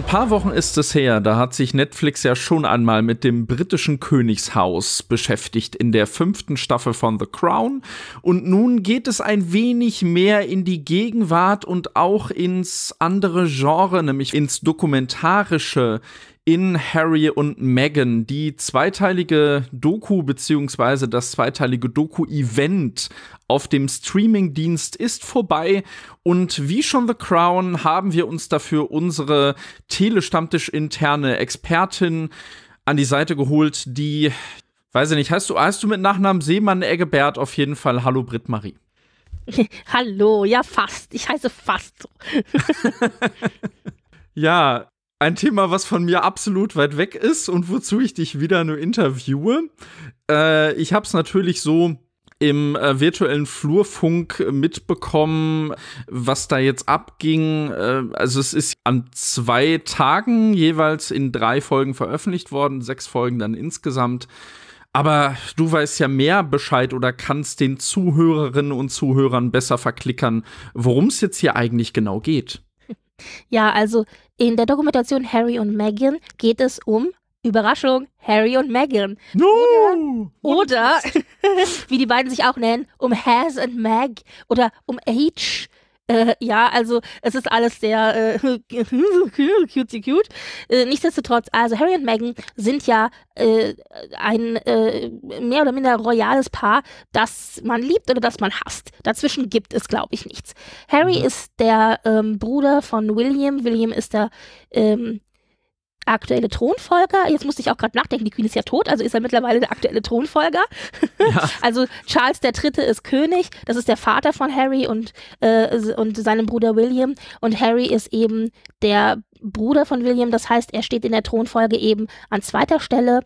Ein paar Wochen ist es her, da hat sich Netflix ja schon einmal mit dem britischen Königshaus beschäftigt in der fünften Staffel von The Crown. Und nun geht es ein wenig mehr in die Gegenwart und auch ins andere Genre, nämlich ins dokumentarische, in Harry und Meghan. Die zweiteilige Doku beziehungsweise das zweiteilige Doku-Event auf dem Streamingdienst ist vorbei und wie schon The Crown haben wir uns dafür unsere Telestammtisch interne Expertin an die Seite geholt, die weiß ich nicht, heißt du heißt du mit Nachnamen Seemann Eggebert auf jeden Fall Hallo Britt Marie. Hallo, ja fast. Ich heiße fast. ja, ein Thema, was von mir absolut weit weg ist und wozu ich dich wieder nur interviewe. Äh, ich habe es natürlich so im äh, virtuellen Flurfunk mitbekommen, was da jetzt abging. Äh, also es ist an zwei Tagen jeweils in drei Folgen veröffentlicht worden, sechs Folgen dann insgesamt. Aber du weißt ja mehr Bescheid oder kannst den Zuhörerinnen und Zuhörern besser verklickern, worum es jetzt hier eigentlich genau geht. Ja, also in der Dokumentation Harry und Meghan geht es um Überraschung, Harry und Meghan. No! Oder, oder wie die beiden sich auch nennen, um Has and Meg oder um H. Äh, ja, also es ist alles sehr äh, cute, cute. Äh, nichtsdestotrotz, also Harry und Meghan sind ja äh, ein äh, mehr oder minder royales Paar, das man liebt oder das man hasst. Dazwischen gibt es, glaube ich, nichts. Harry mhm. ist der ähm, Bruder von William. William ist der ähm, aktuelle Thronfolger. Jetzt musste ich auch gerade nachdenken, die Queen ist ja tot, also ist er mittlerweile der aktuelle Thronfolger. Ja. also Charles III. ist König, das ist der Vater von Harry und, äh, und seinem Bruder William. Und Harry ist eben der Bruder von William, das heißt, er steht in der Thronfolge eben an zweiter Stelle.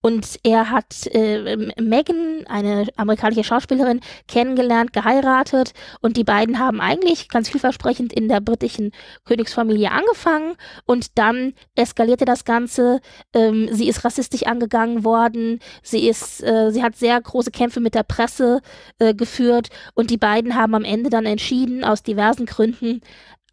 Und er hat äh, Megan, eine amerikanische Schauspielerin, kennengelernt, geheiratet. Und die beiden haben eigentlich ganz vielversprechend in der britischen Königsfamilie angefangen. Und dann eskalierte das Ganze. Ähm, sie ist rassistisch angegangen worden, sie ist, äh, sie hat sehr große Kämpfe mit der Presse äh, geführt. Und die beiden haben am Ende dann entschieden, aus diversen Gründen,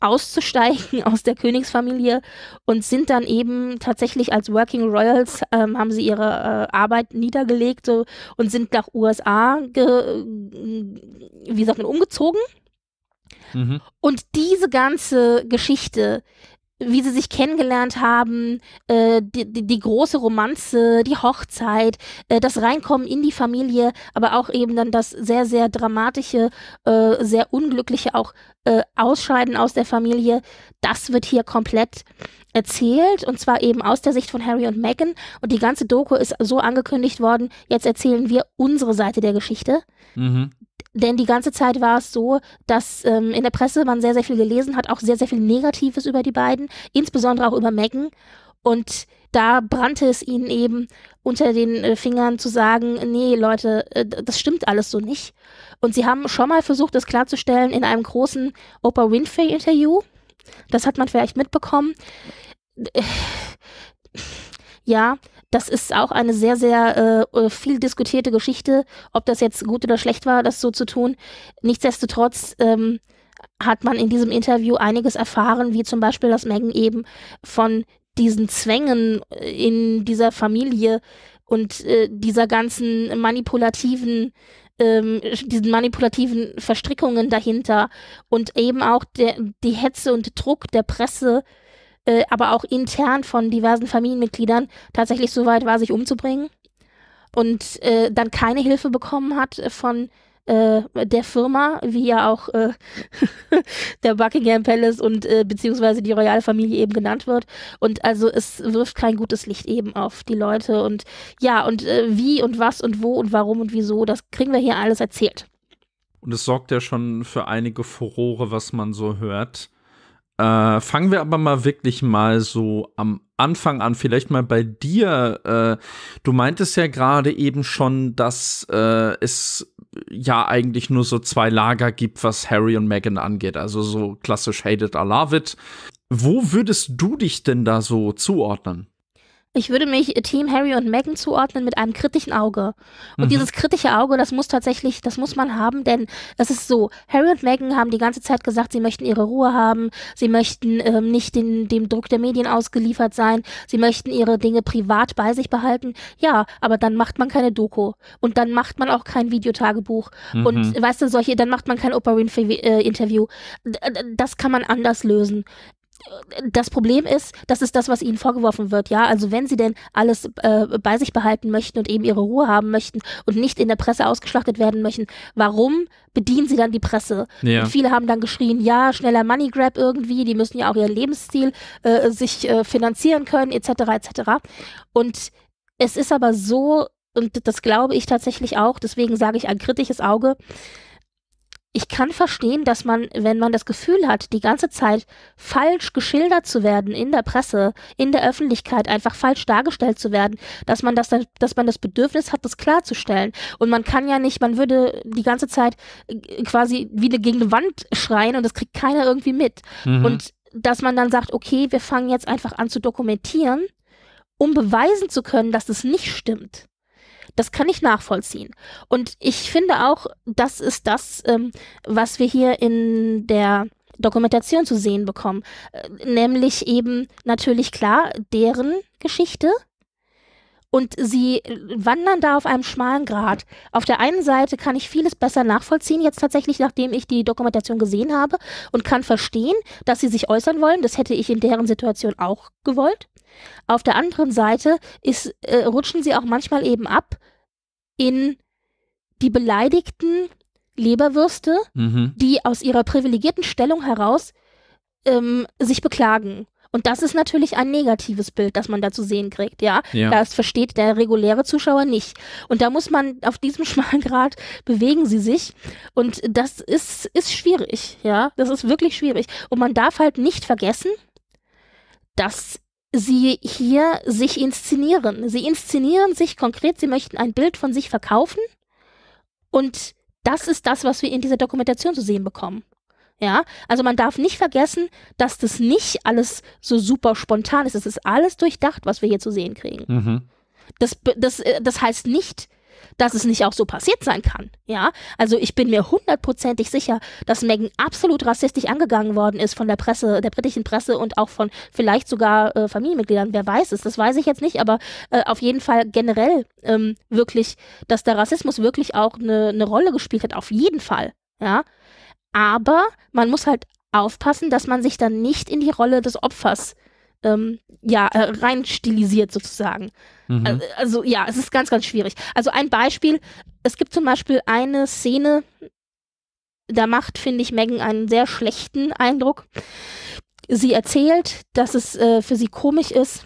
auszusteigen aus der Königsfamilie und sind dann eben tatsächlich als Working Royals, ähm, haben sie ihre äh, Arbeit niedergelegt so, und sind nach USA, wie sagt man, umgezogen. Mhm. Und diese ganze Geschichte wie sie sich kennengelernt haben, äh, die, die, die, große Romanze, die Hochzeit, äh, das Reinkommen in die Familie, aber auch eben dann das sehr, sehr dramatische, äh, sehr unglückliche auch äh, Ausscheiden aus der Familie, das wird hier komplett erzählt und zwar eben aus der Sicht von Harry und Meghan und die ganze Doku ist so angekündigt worden, jetzt erzählen wir unsere Seite der Geschichte. Mhm. Denn die ganze Zeit war es so, dass ähm, in der Presse man sehr, sehr viel gelesen hat, auch sehr, sehr viel Negatives über die beiden, insbesondere auch über Megan. Und da brannte es ihnen eben unter den äh, Fingern zu sagen, nee, Leute, äh, das stimmt alles so nicht. Und sie haben schon mal versucht, das klarzustellen in einem großen Oprah Winfrey-Interview. Das hat man vielleicht mitbekommen. Äh, ja, das ist auch eine sehr, sehr äh, äh, viel diskutierte Geschichte, ob das jetzt gut oder schlecht war, das so zu tun. Nichtsdestotrotz ähm, hat man in diesem Interview einiges erfahren, wie zum Beispiel, dass Megan eben von diesen Zwängen äh, in dieser Familie und äh, dieser ganzen manipulativen ähm, diesen manipulativen Verstrickungen dahinter und eben auch der, die Hetze und Druck der Presse äh, aber auch intern von diversen Familienmitgliedern tatsächlich so weit war, sich umzubringen und äh, dann keine Hilfe bekommen hat von äh, der Firma, wie ja auch äh, der Buckingham Palace und äh, beziehungsweise die royale Familie eben genannt wird. Und also es wirft kein gutes Licht eben auf die Leute. Und ja, und äh, wie und was und wo und warum und wieso, das kriegen wir hier alles erzählt. Und es sorgt ja schon für einige Furore, was man so hört. Äh, fangen wir aber mal wirklich mal so am Anfang an, vielleicht mal bei dir. Äh, du meintest ja gerade eben schon, dass äh, es ja eigentlich nur so zwei Lager gibt, was Harry und Meghan angeht. Also so klassisch Hate it or love it. Wo würdest du dich denn da so zuordnen? Ich würde mich Team Harry und Meghan zuordnen mit einem kritischen Auge. Und mhm. dieses kritische Auge, das muss tatsächlich, das muss man haben, denn es ist so, Harry und Meghan haben die ganze Zeit gesagt, sie möchten ihre Ruhe haben, sie möchten ähm, nicht den, dem Druck der Medien ausgeliefert sein, sie möchten ihre Dinge privat bei sich behalten. Ja, aber dann macht man keine Doku und dann macht man auch kein Videotagebuch mhm. und weißt du, solche, dann macht man kein Oprah Winfrey äh. Das kann man anders lösen das Problem ist, das ist das, was ihnen vorgeworfen wird, ja. Also wenn sie denn alles äh, bei sich behalten möchten und eben ihre Ruhe haben möchten und nicht in der Presse ausgeschlachtet werden möchten, warum bedienen sie dann die Presse? Ja. Und viele haben dann geschrien, ja, schneller Money Grab irgendwie, die müssen ja auch ihren Lebensstil äh, sich äh, finanzieren können, etc. etc. Und es ist aber so, und das glaube ich tatsächlich auch, deswegen sage ich ein kritisches Auge, ich kann verstehen, dass man, wenn man das Gefühl hat, die ganze Zeit falsch geschildert zu werden in der Presse, in der Öffentlichkeit, einfach falsch dargestellt zu werden, dass man das, dass man das Bedürfnis hat, das klarzustellen. Und man kann ja nicht, man würde die ganze Zeit äh, quasi wieder gegen eine Wand schreien und das kriegt keiner irgendwie mit. Mhm. Und dass man dann sagt, okay, wir fangen jetzt einfach an zu dokumentieren, um beweisen zu können, dass es nicht stimmt. Das kann ich nachvollziehen. Und ich finde auch, das ist das, ähm, was wir hier in der Dokumentation zu sehen bekommen. Äh, nämlich eben natürlich klar deren Geschichte. Und sie wandern da auf einem schmalen Grat. Auf der einen Seite kann ich vieles besser nachvollziehen, jetzt tatsächlich, nachdem ich die Dokumentation gesehen habe und kann verstehen, dass sie sich äußern wollen. Das hätte ich in deren Situation auch gewollt. Auf der anderen Seite ist, äh, rutschen sie auch manchmal eben ab in die beleidigten Leberwürste, mhm. die aus ihrer privilegierten Stellung heraus ähm, sich beklagen. Und das ist natürlich ein negatives Bild, das man da zu sehen kriegt, ja? ja. Das versteht der reguläre Zuschauer nicht. Und da muss man auf diesem schmalen Grad bewegen sie sich. Und das ist, ist schwierig, ja? Das ist wirklich schwierig. Und man darf halt nicht vergessen, dass sie hier sich inszenieren. Sie inszenieren sich konkret, sie möchten ein Bild von sich verkaufen und das ist das, was wir in dieser Dokumentation zu sehen bekommen. Ja, also man darf nicht vergessen, dass das nicht alles so super spontan ist. Es ist alles durchdacht, was wir hier zu sehen kriegen. Mhm. Das, das, äh, das heißt nicht, dass es nicht auch so passiert sein kann. Ja, also ich bin mir hundertprozentig sicher, dass Meghan absolut rassistisch angegangen worden ist von der Presse, der britischen Presse und auch von vielleicht sogar äh, Familienmitgliedern. Wer weiß es? Das weiß ich jetzt nicht, aber äh, auf jeden Fall generell ähm, wirklich, dass der Rassismus wirklich auch eine, eine Rolle gespielt hat. Auf jeden Fall. Ja, aber man muss halt aufpassen, dass man sich dann nicht in die Rolle des Opfers ähm, ja, äh, rein stilisiert sozusagen. Mhm. Also, also ja, es ist ganz, ganz schwierig. Also ein Beispiel, es gibt zum Beispiel eine Szene, da macht, finde ich, Megan einen sehr schlechten Eindruck. Sie erzählt, dass es äh, für sie komisch ist,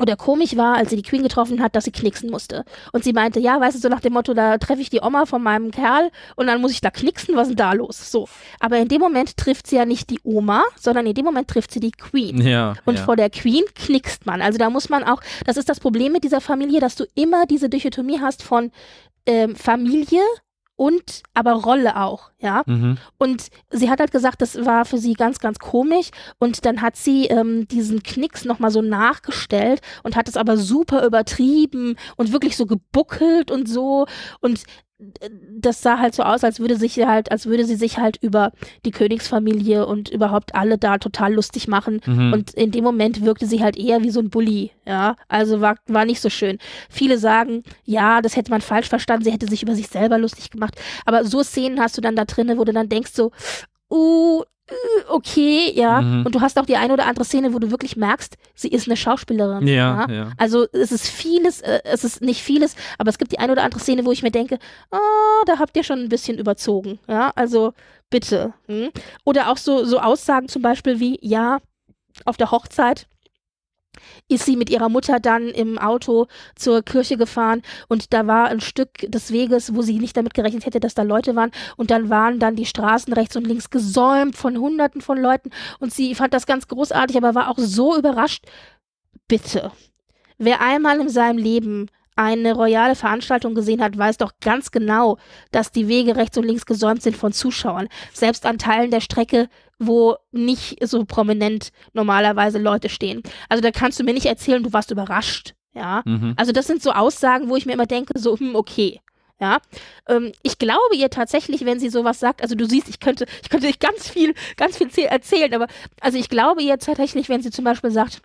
oder komisch war, als sie die Queen getroffen hat, dass sie knicksen musste. Und sie meinte, ja, weißt du, so nach dem Motto, da treffe ich die Oma von meinem Kerl und dann muss ich da knicksen, was ist denn da los? So. Aber in dem Moment trifft sie ja nicht die Oma, sondern in dem Moment trifft sie die Queen. Ja, und ja. vor der Queen knickst man. Also da muss man auch, das ist das Problem mit dieser Familie, dass du immer diese Dichotomie hast von ähm, Familie und aber Rolle auch, ja. Mhm. Und sie hat halt gesagt, das war für sie ganz, ganz komisch. Und dann hat sie ähm, diesen Knicks nochmal so nachgestellt und hat es aber super übertrieben und wirklich so gebuckelt und so. Und das sah halt so aus, als würde sich halt, als würde sie sich halt über die Königsfamilie und überhaupt alle da total lustig machen. Mhm. Und in dem Moment wirkte sie halt eher wie so ein Bully, ja. Also war, war nicht so schön. Viele sagen, ja, das hätte man falsch verstanden, sie hätte sich über sich selber lustig gemacht. Aber so Szenen hast du dann da drinnen, wo du dann denkst so, uh, okay, ja. Mhm. Und du hast auch die eine oder andere Szene, wo du wirklich merkst, sie ist eine Schauspielerin. Ja, ja. ja. Also es ist vieles, äh, es ist nicht vieles, aber es gibt die eine oder andere Szene, wo ich mir denke, oh, da habt ihr schon ein bisschen überzogen. Ja, also bitte. Hm? Oder auch so, so Aussagen zum Beispiel wie, ja, auf der Hochzeit ist sie mit ihrer Mutter dann im Auto zur Kirche gefahren und da war ein Stück des Weges, wo sie nicht damit gerechnet hätte, dass da Leute waren. Und dann waren dann die Straßen rechts und links gesäumt von Hunderten von Leuten. Und sie fand das ganz großartig, aber war auch so überrascht. Bitte, wer einmal in seinem Leben eine royale Veranstaltung gesehen hat, weiß doch ganz genau, dass die Wege rechts und links gesäumt sind von Zuschauern. Selbst an Teilen der Strecke, wo nicht so prominent normalerweise Leute stehen. Also da kannst du mir nicht erzählen, du warst überrascht. Ja, mhm. also das sind so Aussagen, wo ich mir immer denke, so, hm, okay. Ja, ähm, ich glaube ihr tatsächlich, wenn sie sowas sagt, also du siehst, ich könnte, ich könnte dich ganz viel, ganz viel erzählen, aber also ich glaube ihr tatsächlich, wenn sie zum Beispiel sagt,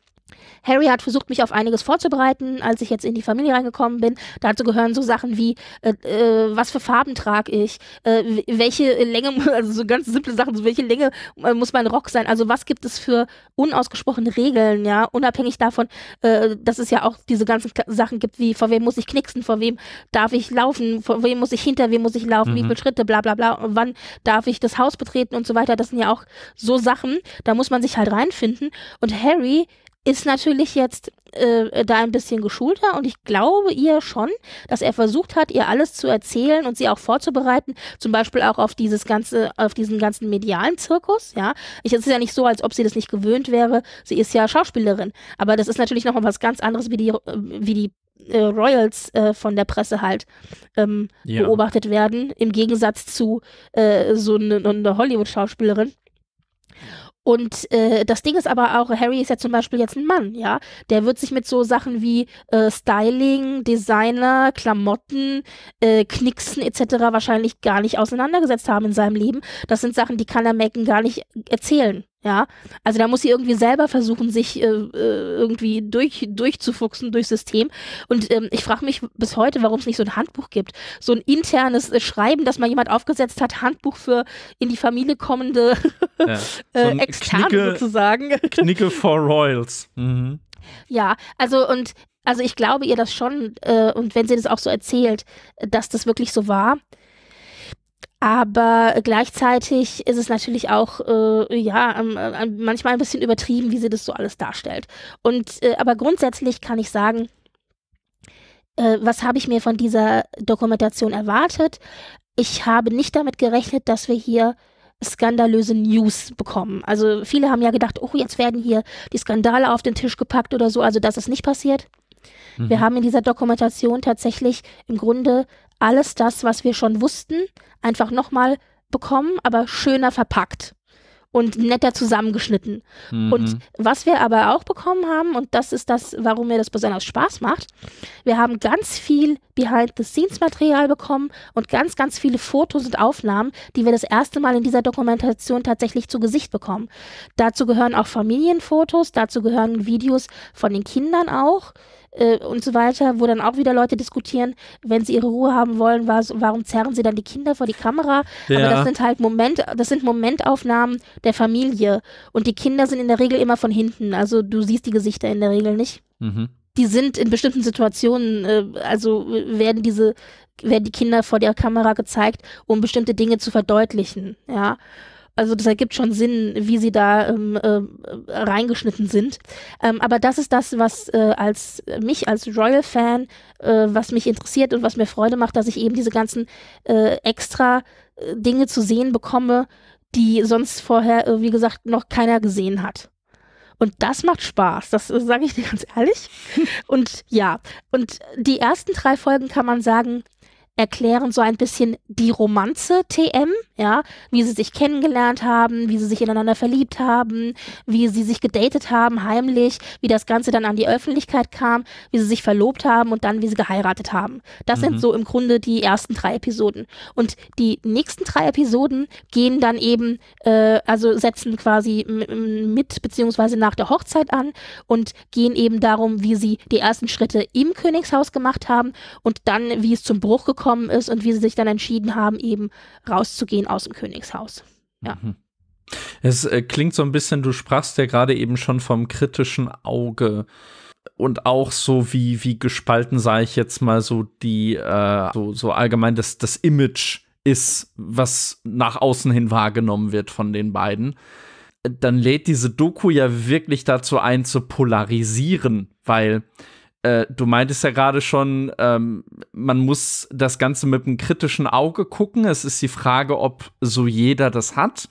Harry hat versucht, mich auf einiges vorzubereiten, als ich jetzt in die Familie reingekommen bin. Dazu gehören so Sachen wie, äh, äh, was für Farben trage ich, äh, welche Länge, also so ganz simple Sachen, so welche Länge äh, muss mein Rock sein, also was gibt es für unausgesprochene Regeln, ja, unabhängig davon, äh, dass es ja auch diese ganzen Sachen gibt, wie vor wem muss ich knicksen, vor wem darf ich laufen, vor wem muss ich hinter wem muss ich laufen, mhm. wie viele Schritte, bla bla bla, wann darf ich das Haus betreten und so weiter. Das sind ja auch so Sachen, da muss man sich halt reinfinden. Und Harry ist natürlich jetzt äh, da ein bisschen geschulter und ich glaube ihr schon, dass er versucht hat, ihr alles zu erzählen und sie auch vorzubereiten, zum Beispiel auch auf dieses ganze, auf diesen ganzen medialen Zirkus, ja. Ich, es ist ja nicht so, als ob sie das nicht gewöhnt wäre. Sie ist ja Schauspielerin, aber das ist natürlich nochmal was ganz anderes, wie die, wie die äh, Royals äh, von der Presse halt ähm, ja. beobachtet werden, im Gegensatz zu äh, so eine, eine Hollywood-Schauspielerin. Und äh, das Ding ist aber auch, Harry ist ja zum Beispiel jetzt ein Mann, ja. Der wird sich mit so Sachen wie äh, Styling, Designer, Klamotten, äh, Knicksen etc. wahrscheinlich gar nicht auseinandergesetzt haben in seinem Leben. Das sind Sachen, die kann er Megan gar nicht erzählen. Ja, also da muss sie irgendwie selber versuchen, sich äh, äh, irgendwie durch, durchzufuchsen durchs System. Und ähm, ich frage mich bis heute, warum es nicht so ein Handbuch gibt. So ein internes äh, Schreiben, das mal jemand aufgesetzt hat, Handbuch für in die Familie kommende ja, äh, so äh, Externe Knicke, sozusagen. Knicke for Royals. Mhm. Ja, also und also ich glaube ihr das schon, äh, und wenn sie das auch so erzählt, dass das wirklich so war. Aber gleichzeitig ist es natürlich auch, äh, ja, äh, manchmal ein bisschen übertrieben, wie sie das so alles darstellt. Und, äh, aber grundsätzlich kann ich sagen, äh, was habe ich mir von dieser Dokumentation erwartet? Ich habe nicht damit gerechnet, dass wir hier skandalöse News bekommen. Also viele haben ja gedacht, oh, jetzt werden hier die Skandale auf den Tisch gepackt oder so. Also das ist nicht passiert. Mhm. Wir haben in dieser Dokumentation tatsächlich im Grunde alles das, was wir schon wussten, einfach nochmal bekommen, aber schöner verpackt und netter zusammengeschnitten. Mhm. Und was wir aber auch bekommen haben, und das ist das, warum mir das besonders Spaß macht, wir haben ganz viel Behind-the-Scenes-Material bekommen und ganz, ganz viele Fotos und Aufnahmen, die wir das erste Mal in dieser Dokumentation tatsächlich zu Gesicht bekommen. Dazu gehören auch Familienfotos, dazu gehören Videos von den Kindern auch äh, und so weiter, wo dann auch wieder Leute diskutieren, wenn sie ihre Ruhe haben wollen, was, warum zerren sie dann die Kinder vor die Kamera? Ja. Aber das sind halt Moment, das sind Momentaufnahmen der Familie und die Kinder sind in der Regel immer von hinten, also du siehst die Gesichter in der Regel nicht. Mhm. Die sind in bestimmten Situationen, äh, also werden diese, werden die Kinder vor der Kamera gezeigt, um bestimmte Dinge zu verdeutlichen, ja also das ergibt schon Sinn, wie sie da ähm, äh, reingeschnitten sind. Ähm, aber das ist das, was äh, als mich als Royal-Fan, äh, was mich interessiert und was mir Freude macht, dass ich eben diese ganzen äh, extra äh, Dinge zu sehen bekomme, die sonst vorher, äh, wie gesagt, noch keiner gesehen hat. Und das macht Spaß, das sage ich dir ganz ehrlich. Und ja, und die ersten drei Folgen kann man sagen, erklären so ein bisschen die Romanze TM, ja, wie sie sich kennengelernt haben, wie sie sich ineinander verliebt haben, wie sie sich gedatet haben, heimlich, wie das Ganze dann an die Öffentlichkeit kam, wie sie sich verlobt haben und dann wie sie geheiratet haben. Das mhm. sind so im Grunde die ersten drei Episoden. Und die nächsten drei Episoden gehen dann eben, äh, also setzen quasi mit beziehungsweise nach der Hochzeit an und gehen eben darum, wie sie die ersten Schritte im Königshaus gemacht haben und dann, wie es zum Bruch gekommen gekommen ist und wie sie sich dann entschieden haben, eben rauszugehen aus dem Königshaus. Ja. Mhm. Es äh, klingt so ein bisschen, du sprachst ja gerade eben schon vom kritischen Auge und auch so wie, wie gespalten, sage ich jetzt mal, so die, äh, so, so allgemein das, das Image ist, was nach außen hin wahrgenommen wird von den beiden. Dann lädt diese Doku ja wirklich dazu ein, zu polarisieren, weil äh, du meintest ja gerade schon, ähm, man muss das Ganze mit einem kritischen Auge gucken. Es ist die Frage, ob so jeder das hat.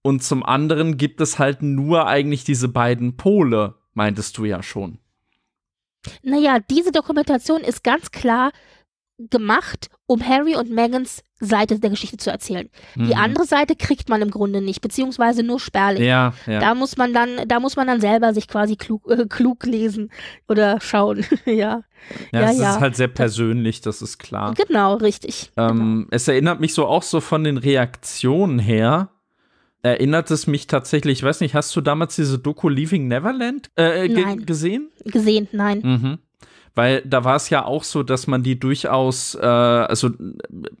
Und zum anderen gibt es halt nur eigentlich diese beiden Pole, meintest du ja schon. Naja, diese Dokumentation ist ganz klar gemacht, um Harry und Megans Seite der Geschichte zu erzählen. Mhm. Die andere Seite kriegt man im Grunde nicht, beziehungsweise nur spärlich. Ja, ja. Da muss man dann, da muss man dann selber sich quasi klug, äh, klug lesen oder schauen. ja. Ja, ja, es ja. ist halt sehr persönlich, das ist klar. Genau, richtig. Ähm, genau. Es erinnert mich so auch so von den Reaktionen her. Erinnert es mich tatsächlich, ich weiß nicht, hast du damals diese Doku Leaving Neverland äh, ge gesehen? Gesehen, nein. Mhm. Weil da war es ja auch so, dass man die durchaus, äh, also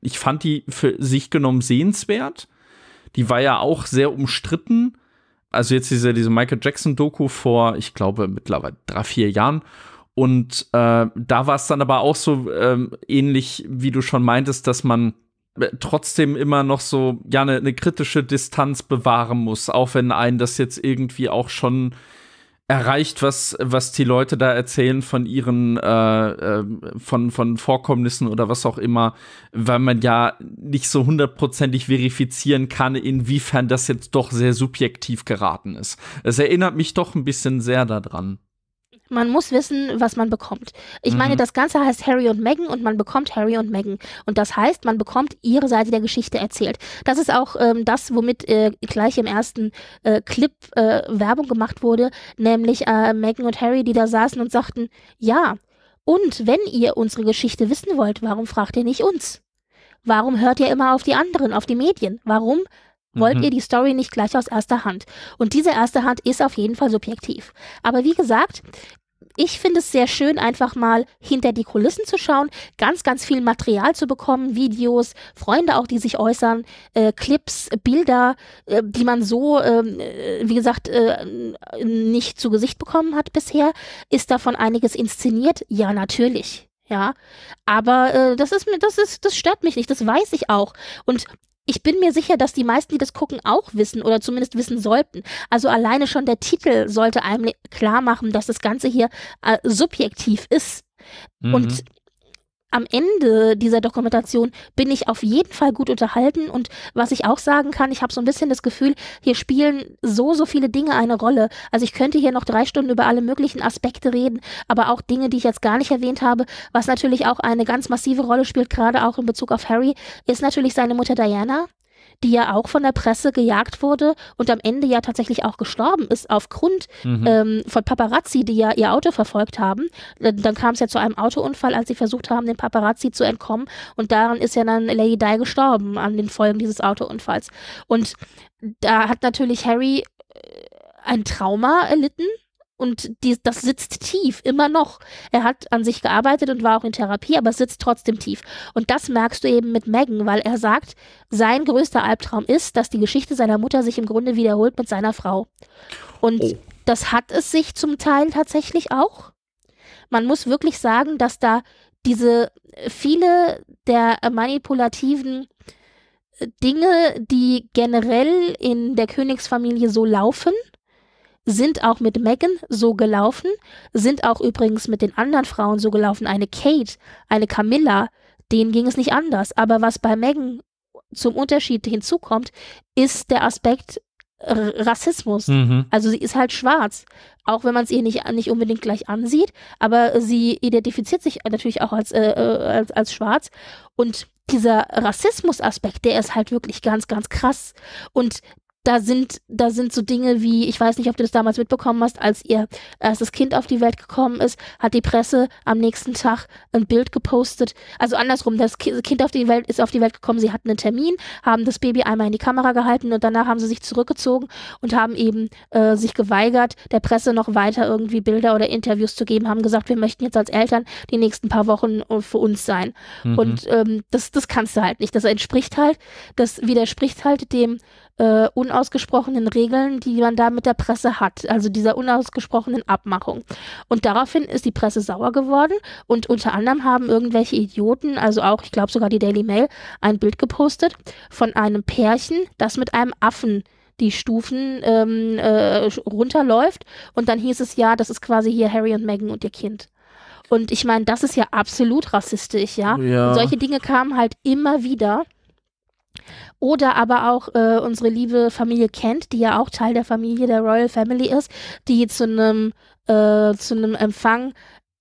ich fand die für sich genommen sehenswert. Die war ja auch sehr umstritten. Also jetzt diese, diese Michael Jackson-Doku vor, ich glaube, mittlerweile drei, vier Jahren. Und äh, da war es dann aber auch so äh, ähnlich, wie du schon meintest, dass man äh, trotzdem immer noch so ja eine ne kritische Distanz bewahren muss, auch wenn einen das jetzt irgendwie auch schon erreicht, was, was die Leute da erzählen von ihren äh, äh, von, von Vorkommnissen oder was auch immer, weil man ja nicht so hundertprozentig verifizieren kann, inwiefern das jetzt doch sehr subjektiv geraten ist. Es erinnert mich doch ein bisschen sehr daran. Man muss wissen, was man bekommt. Ich mhm. meine, das Ganze heißt Harry und Meghan und man bekommt Harry und Meghan. Und das heißt, man bekommt ihre Seite der Geschichte erzählt. Das ist auch ähm, das, womit äh, gleich im ersten äh, Clip äh, Werbung gemacht wurde, nämlich äh, Meghan und Harry, die da saßen und sagten, ja, und wenn ihr unsere Geschichte wissen wollt, warum fragt ihr nicht uns? Warum hört ihr immer auf die anderen, auf die Medien? Warum wollt mhm. ihr die Story nicht gleich aus erster Hand. Und diese erste Hand ist auf jeden Fall subjektiv. Aber wie gesagt, ich finde es sehr schön, einfach mal hinter die Kulissen zu schauen, ganz, ganz viel Material zu bekommen, Videos, Freunde auch, die sich äußern, äh, Clips, Bilder, äh, die man so, ähm, äh, wie gesagt, äh, nicht zu Gesicht bekommen hat bisher. Ist davon einiges inszeniert? Ja, natürlich. Ja, aber äh, das ist mir, das ist, das stört mich nicht, das weiß ich auch. Und ich bin mir sicher, dass die meisten, die das gucken, auch wissen oder zumindest wissen sollten. Also alleine schon der Titel sollte einem klar machen, dass das Ganze hier äh, subjektiv ist. Mhm. Und am Ende dieser Dokumentation bin ich auf jeden Fall gut unterhalten und was ich auch sagen kann, ich habe so ein bisschen das Gefühl, hier spielen so, so viele Dinge eine Rolle. Also ich könnte hier noch drei Stunden über alle möglichen Aspekte reden, aber auch Dinge, die ich jetzt gar nicht erwähnt habe, was natürlich auch eine ganz massive Rolle spielt, gerade auch in Bezug auf Harry, ist natürlich seine Mutter Diana die ja auch von der Presse gejagt wurde und am Ende ja tatsächlich auch gestorben ist aufgrund mhm. ähm, von Paparazzi, die ja ihr Auto verfolgt haben. Dann kam es ja zu einem Autounfall, als sie versucht haben, den Paparazzi zu entkommen und daran ist ja dann Lady Di gestorben an den Folgen dieses Autounfalls. Und da hat natürlich Harry äh, ein Trauma erlitten und die, das sitzt tief, immer noch. Er hat an sich gearbeitet und war auch in Therapie, aber sitzt trotzdem tief. Und das merkst du eben mit Megan, weil er sagt, sein größter Albtraum ist, dass die Geschichte seiner Mutter sich im Grunde wiederholt mit seiner Frau. Und oh. das hat es sich zum Teil tatsächlich auch. Man muss wirklich sagen, dass da diese viele der manipulativen Dinge, die generell in der Königsfamilie so laufen, sind auch mit Megan so gelaufen, sind auch übrigens mit den anderen Frauen so gelaufen. Eine Kate, eine Camilla, denen ging es nicht anders. Aber was bei Megan zum Unterschied hinzukommt, ist der Aspekt Rassismus. Mhm. Also sie ist halt schwarz, auch wenn man es ihr nicht, nicht unbedingt gleich ansieht, aber sie identifiziert sich natürlich auch als, äh, äh als, als schwarz. Und dieser Rassismus-Aspekt, der ist halt wirklich ganz, ganz krass. Und da sind, da sind so Dinge wie, ich weiß nicht, ob du das damals mitbekommen hast, als ihr erstes Kind auf die Welt gekommen ist, hat die Presse am nächsten Tag ein Bild gepostet. Also andersrum, das Kind auf die Welt ist auf die Welt gekommen, sie hatten einen Termin, haben das Baby einmal in die Kamera gehalten und danach haben sie sich zurückgezogen und haben eben äh, sich geweigert, der Presse noch weiter irgendwie Bilder oder Interviews zu geben, haben gesagt, wir möchten jetzt als Eltern die nächsten paar Wochen äh, für uns sein. Mhm. Und ähm, das, das kannst du halt nicht. Das entspricht halt, das widerspricht halt dem äh, unausgesprochenen Regeln, die man da mit der Presse hat, also dieser unausgesprochenen Abmachung. Und daraufhin ist die Presse sauer geworden und unter anderem haben irgendwelche Idioten, also auch, ich glaube sogar die Daily Mail, ein Bild gepostet von einem Pärchen, das mit einem Affen die Stufen ähm, äh, runterläuft und dann hieß es ja, das ist quasi hier Harry und Meghan und ihr Kind. Und ich meine, das ist ja absolut rassistisch, ja. ja. solche Dinge kamen halt immer wieder. Oder aber auch äh, unsere liebe Familie Kent, die ja auch Teil der Familie der Royal Family ist, die zu einem äh, zu einem Empfang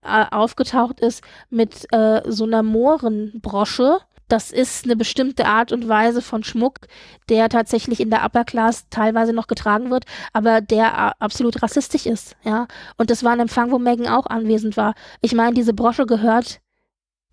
äh, aufgetaucht ist mit äh, so einer Mohrenbrosche. Das ist eine bestimmte Art und Weise von Schmuck, der tatsächlich in der Upper Class teilweise noch getragen wird, aber der absolut rassistisch ist, ja. Und das war ein Empfang, wo Megan auch anwesend war. Ich meine, diese Brosche gehört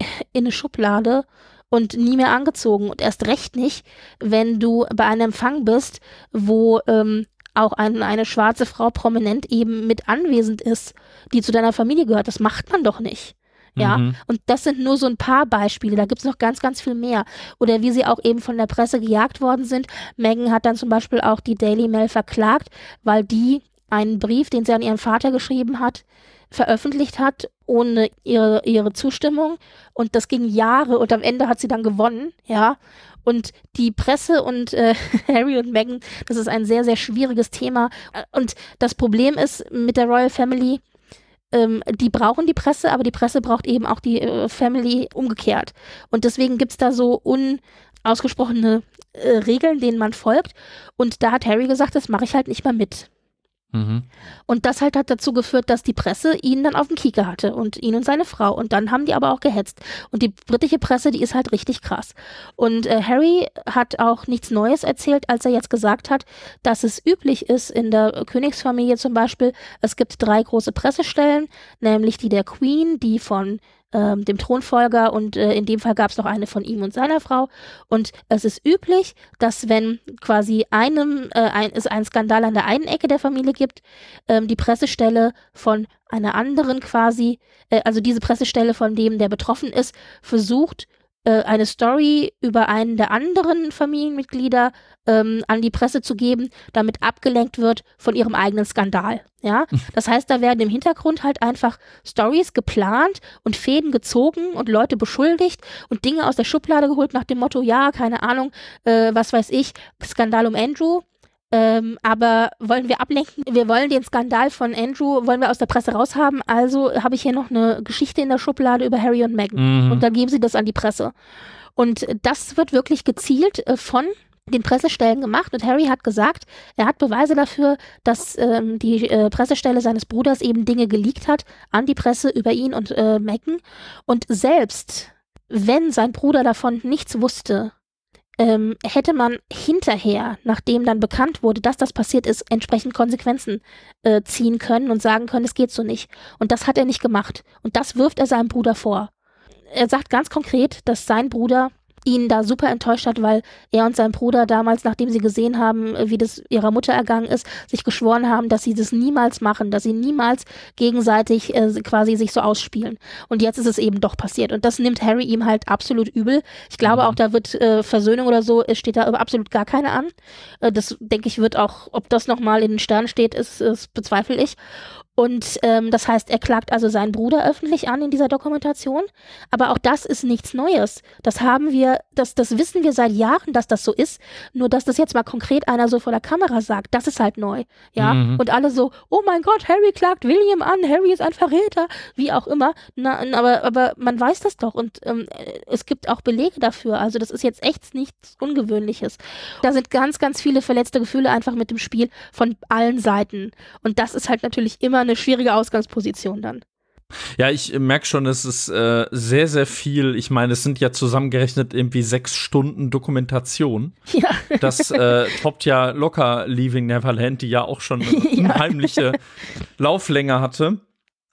in eine Schublade und nie mehr angezogen und erst recht nicht, wenn du bei einem Empfang bist, wo ähm, auch ein, eine schwarze Frau prominent eben mit anwesend ist, die zu deiner Familie gehört. Das macht man doch nicht. Ja, mhm. und das sind nur so ein paar Beispiele. Da gibt es noch ganz, ganz viel mehr. Oder wie sie auch eben von der Presse gejagt worden sind. Megan hat dann zum Beispiel auch die Daily Mail verklagt, weil die einen Brief, den sie an ihren Vater geschrieben hat, veröffentlicht hat, ohne ihre, ihre Zustimmung. Und das ging Jahre und am Ende hat sie dann gewonnen, ja. Und die Presse und äh, Harry und Meghan, das ist ein sehr, sehr schwieriges Thema. Und das Problem ist mit der Royal Family, ähm, die brauchen die Presse, aber die Presse braucht eben auch die äh, Family umgekehrt. Und deswegen gibt es da so unausgesprochene äh, Regeln, denen man folgt. Und da hat Harry gesagt, das mache ich halt nicht mehr mit. Mhm. Und das halt hat dazu geführt, dass die Presse ihn dann auf dem Kieker hatte und ihn und seine Frau. Und dann haben die aber auch gehetzt. Und die britische Presse, die ist halt richtig krass. Und äh, Harry hat auch nichts Neues erzählt, als er jetzt gesagt hat, dass es üblich ist in der Königsfamilie zum Beispiel, es gibt drei große Pressestellen, nämlich die der Queen, die von ähm, dem Thronfolger und äh, in dem Fall gab es noch eine von ihm und seiner Frau. Und es ist üblich, dass wenn quasi einem äh, ein, es einen Skandal an der einen Ecke der Familie gibt, ähm, die Pressestelle von einer anderen quasi, äh, also diese Pressestelle von dem, der betroffen ist, versucht äh, eine Story über einen der anderen Familienmitglieder ähm, an die Presse zu geben, damit abgelenkt wird von ihrem eigenen Skandal. Ja, das heißt, da werden im Hintergrund halt einfach Stories geplant und Fäden gezogen und Leute beschuldigt und Dinge aus der Schublade geholt nach dem Motto, ja, keine Ahnung, äh, was weiß ich, Skandal um Andrew. Ähm, aber wollen wir ablenken? Wir wollen den Skandal von Andrew, wollen wir aus der Presse raushaben. Also habe ich hier noch eine Geschichte in der Schublade über Harry und Meghan. Mhm. Und dann geben sie das an die Presse. Und das wird wirklich gezielt äh, von den Pressestellen gemacht und Harry hat gesagt, er hat Beweise dafür, dass ähm, die äh, Pressestelle seines Bruders eben Dinge geleakt hat an die Presse über ihn und äh, Meghan. Und selbst wenn sein Bruder davon nichts wusste, ähm, hätte man hinterher, nachdem dann bekannt wurde, dass das passiert ist, entsprechend Konsequenzen äh, ziehen können und sagen können, es geht so nicht. Und das hat er nicht gemacht. Und das wirft er seinem Bruder vor. Er sagt ganz konkret, dass sein Bruder ihn da super enttäuscht hat, weil er und sein Bruder damals, nachdem sie gesehen haben, wie das ihrer Mutter ergangen ist, sich geschworen haben, dass sie das niemals machen, dass sie niemals gegenseitig äh, quasi sich so ausspielen. Und jetzt ist es eben doch passiert. Und das nimmt Harry ihm halt absolut übel. Ich glaube mhm. auch, da wird äh, Versöhnung oder so, es steht da absolut gar keine an. Äh, das denke ich wird auch, ob das nochmal in den Sternen steht, ist, ist bezweifle ich. Und ähm, das heißt, er klagt also seinen Bruder öffentlich an in dieser Dokumentation. Aber auch das ist nichts Neues. Das haben wir, das, das wissen wir seit Jahren, dass das so ist. Nur dass das jetzt mal konkret einer so vor der Kamera sagt, das ist halt neu. Ja. Mhm. Und alle so, oh mein Gott, Harry klagt William an, Harry ist ein Verräter, wie auch immer. Na, aber, aber man weiß das doch. Und ähm, es gibt auch Belege dafür. Also das ist jetzt echt nichts Ungewöhnliches. Da sind ganz, ganz viele verletzte Gefühle einfach mit dem Spiel von allen Seiten. Und das ist halt natürlich immer eine schwierige Ausgangsposition dann. Ja, ich merke schon, es ist äh, sehr, sehr viel. Ich meine, es sind ja zusammengerechnet irgendwie sechs Stunden Dokumentation. Ja. Das äh, toppt ja locker Leaving Neverland, die ja auch schon eine unheimliche ja. Lauflänge hatte.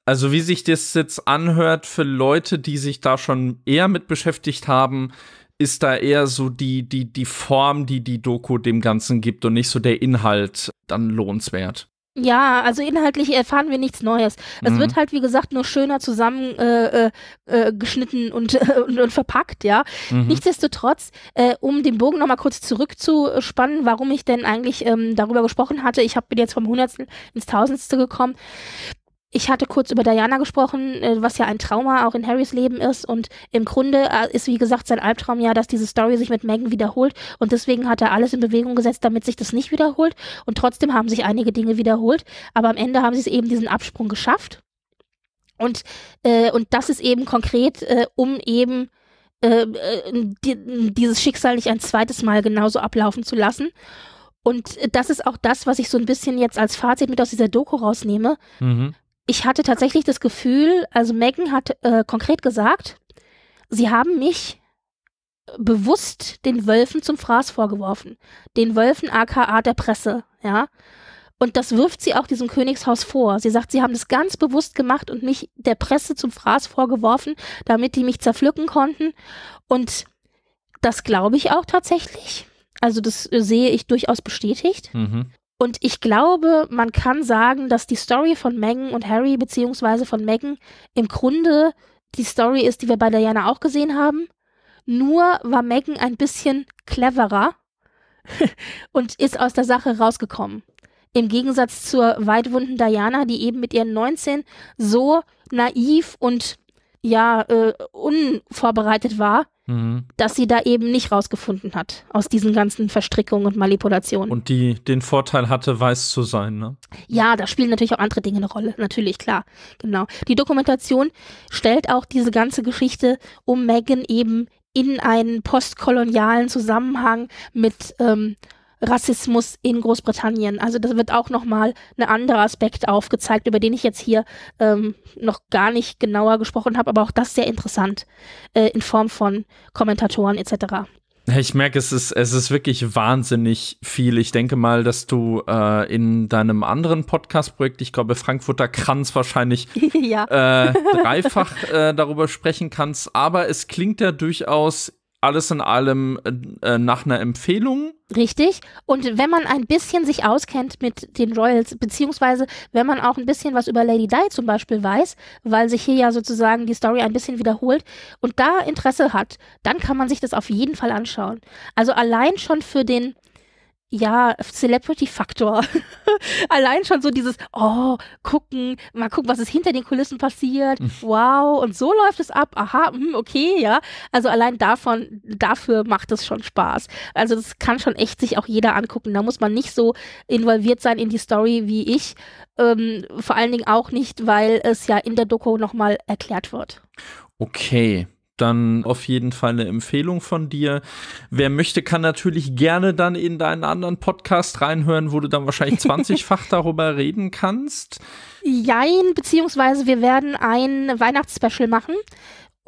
Also, wie sich das jetzt anhört für Leute, die sich da schon eher mit beschäftigt haben, ist da eher so die, die, die Form, die die Doku dem Ganzen gibt und nicht so der Inhalt dann lohnenswert. Ja, also inhaltlich erfahren wir nichts Neues. Es mhm. wird halt, wie gesagt, nur schöner zusammengeschnitten äh, äh, geschnitten und, äh, und, und, verpackt, ja. Mhm. Nichtsdestotrotz, äh, um den Bogen nochmal kurz zurückzuspannen, warum ich denn eigentlich ähm, darüber gesprochen hatte, ich hab, bin jetzt vom Hundertstel ins Tausendste gekommen. Ich hatte kurz über Diana gesprochen, äh, was ja ein Trauma auch in Harrys Leben ist. Und im Grunde äh, ist, wie gesagt, sein Albtraum ja, dass diese Story sich mit Megan wiederholt. Und deswegen hat er alles in Bewegung gesetzt, damit sich das nicht wiederholt. Und trotzdem haben sich einige Dinge wiederholt. Aber am Ende haben sie es eben diesen Absprung geschafft. Und, äh, und das ist eben konkret, äh, um eben äh, äh die, dieses Schicksal nicht ein zweites Mal genauso ablaufen zu lassen. Und das ist auch das, was ich so ein bisschen jetzt als Fazit mit aus dieser Doku rausnehme. Mhm ich hatte tatsächlich das Gefühl, also Megan hat äh, konkret gesagt, sie haben mich bewusst den Wölfen zum Fraß vorgeworfen. Den Wölfen aka der Presse, ja. Und das wirft sie auch diesem Königshaus vor. Sie sagt, sie haben das ganz bewusst gemacht und mich der Presse zum Fraß vorgeworfen, damit die mich zerpflücken konnten. Und das glaube ich auch tatsächlich. Also das sehe ich durchaus bestätigt. Mhm. Und ich glaube, man kann sagen, dass die Story von Meghan und Harry, beziehungsweise von Meghan, im Grunde die Story ist, die wir bei Diana auch gesehen haben. Nur war Meghan ein bisschen cleverer und ist aus der Sache rausgekommen. Im Gegensatz zur weitwunden Diana, die eben mit ihren 19 so naiv und ja, äh, unvorbereitet war, mhm. dass sie da eben nicht rausgefunden hat aus diesen ganzen Verstrickungen und Manipulationen. Und die den Vorteil hatte, weiß zu sein, ne? Ja, da spielen natürlich auch andere Dinge eine Rolle, natürlich, klar. Genau. Die Dokumentation stellt auch diese ganze Geschichte um Megan eben in einen postkolonialen Zusammenhang mit ähm, Rassismus in Großbritannien. Also das wird auch nochmal ein anderer Aspekt aufgezeigt, über den ich jetzt hier ähm, noch gar nicht genauer gesprochen habe, aber auch das sehr interessant äh, in Form von Kommentatoren etc. Ich merke, es ist, es ist wirklich wahnsinnig viel. Ich denke mal, dass du äh, in deinem anderen Podcast-Projekt, ich glaube Frankfurter Kranz wahrscheinlich ja. äh, dreifach äh, darüber sprechen kannst. Aber es klingt ja durchaus alles in allem äh, nach einer Empfehlung. Richtig. Und wenn man ein bisschen sich auskennt mit den Royals, beziehungsweise wenn man auch ein bisschen was über Lady Di zum Beispiel weiß, weil sich hier ja sozusagen die Story ein bisschen wiederholt und da Interesse hat, dann kann man sich das auf jeden Fall anschauen. Also allein schon für den ja, Celebrity-Faktor. Allein schon so dieses, oh, gucken, mal gucken, was ist hinter den Kulissen passiert. Mhm. Wow, und so läuft es ab. Aha, hm, okay, ja. Also allein davon, dafür macht es schon Spaß. Also das kann schon echt sich auch jeder angucken. Da muss man nicht so involviert sein in die Story wie ich. Ähm, vor allen Dingen auch nicht, weil es ja in der Doku nochmal erklärt wird. Okay dann auf jeden Fall eine Empfehlung von dir. Wer möchte, kann natürlich gerne dann in deinen anderen Podcast reinhören, wo du dann wahrscheinlich 20-fach darüber reden kannst. Jein, beziehungsweise wir werden ein Weihnachtsspecial machen.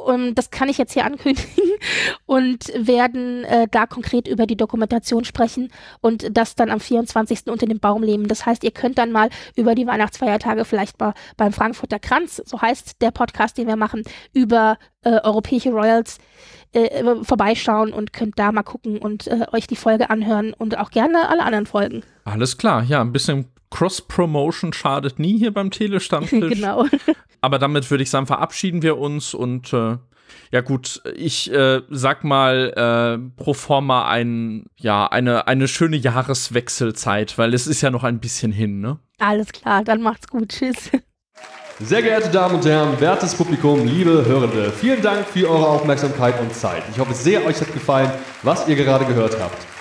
Und das kann ich jetzt hier ankündigen und werden äh, da konkret über die Dokumentation sprechen und das dann am 24. unter dem Baum leben. Das heißt, ihr könnt dann mal über die Weihnachtsfeiertage vielleicht mal beim Frankfurter Kranz, so heißt der Podcast, den wir machen, über äh, europäische Royals äh, vorbeischauen und könnt da mal gucken und äh, euch die Folge anhören und auch gerne alle anderen Folgen. Alles klar, ja, ein bisschen Cross-Promotion schadet nie hier beim Telestammtisch. genau. Aber damit würde ich sagen, verabschieden wir uns und äh, ja gut, ich äh, sag mal äh, pro forma ein, ja, eine, eine schöne Jahreswechselzeit, weil es ist ja noch ein bisschen hin, ne? Alles klar, dann macht's gut. Tschüss. Sehr geehrte Damen und Herren, wertes Publikum, liebe Hörende, vielen Dank für eure Aufmerksamkeit und Zeit. Ich hoffe sehr, euch hat gefallen, was ihr gerade gehört habt.